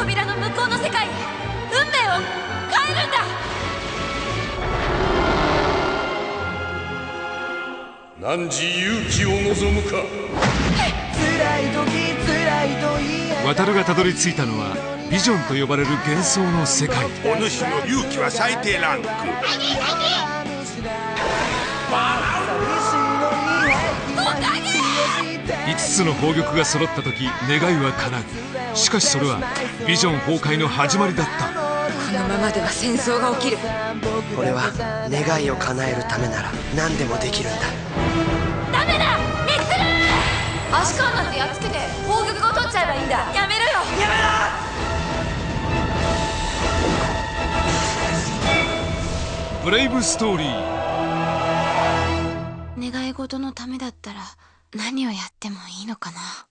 扉の向こうの世界へ運命を変えるんだ。汝勇気を望むか。渡がたどり着いたのはビジョンと呼ばれる幻想の世界。お主の勇気は最低ランク5つの宝玉が揃った時願いは叶う。しかしそれはビジョン崩壊の始まりだった。このままでは戦争が起きる。俺は願いを叶えるためなら何でもできるんだ。ダメだ！ミツル足利なんてやっつけて宝玉を取っちゃえばいいんだ。やめろよ！ブレイブストーリー。願い事のためだったら何をやってもいいのかな。